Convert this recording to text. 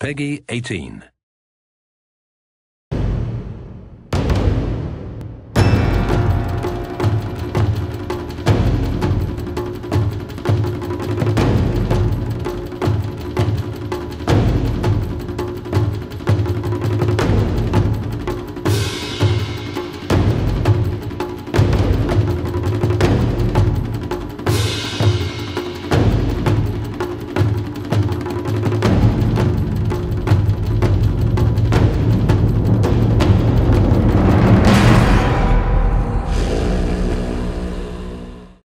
Peggy 18.